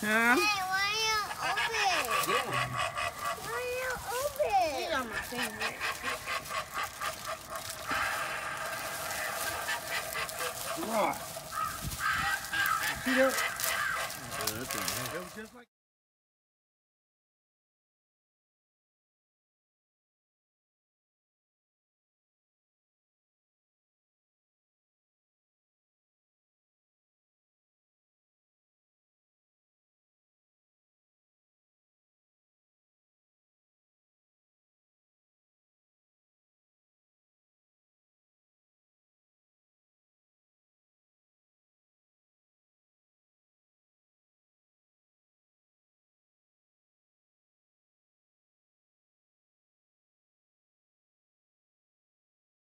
Huh? Hey, why you open? Yeah. Why you open? These are my favorite. on. See that? Yeah, was just like